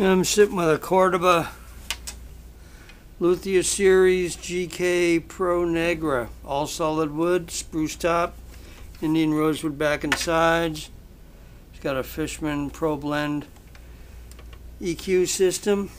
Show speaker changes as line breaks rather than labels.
I'm sitting with a Cordoba Luthier Series GK Pro Negra, all solid wood, spruce top, Indian rosewood back and sides. It's got a Fishman Pro Blend EQ system.